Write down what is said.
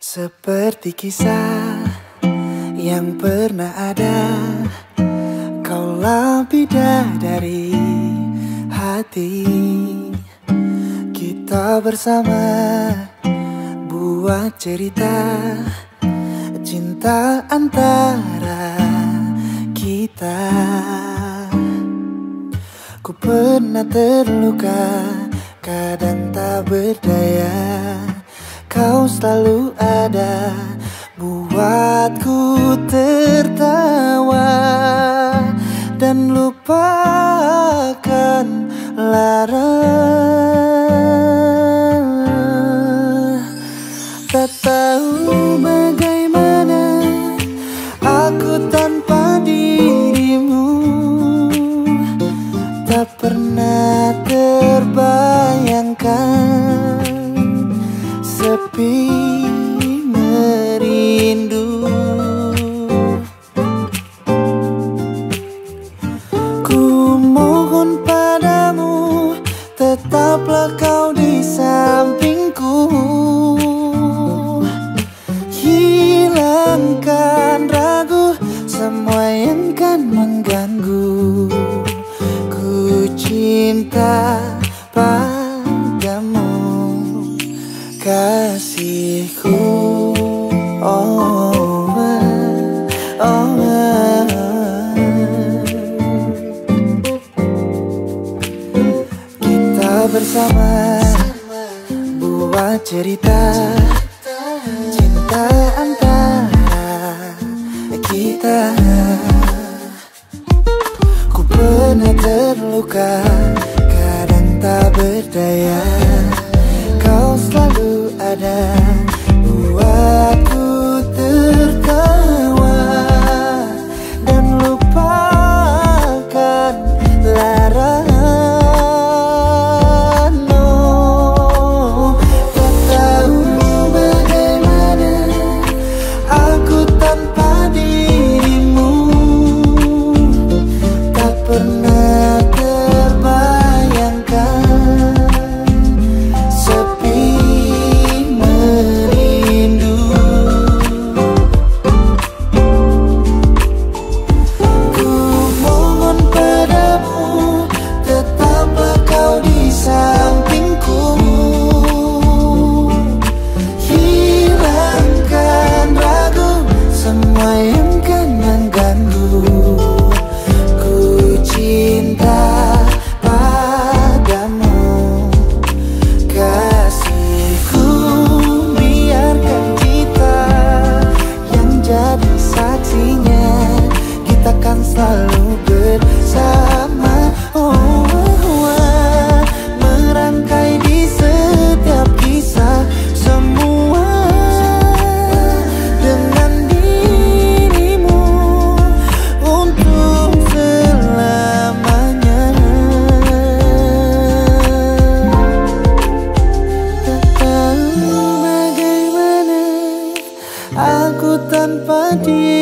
Seperti kisah yang pernah ada Kaulah bidadari hati. Kita bersama buat cerita Cinta antara kita. Ku pernah terluka Kadang tak berdaya Kau selalu ada. Buatku tertawa Sepi merindu. Ku mohon padamu Tetaplah kau di sampingku. Hilangkan ragu Semua yang kan mengganggu. Ku cinta bersama. Buat cerita Cinta antara kita. Ku pernah terluka Jadi saksinya. Kita kan selalu bersama 的。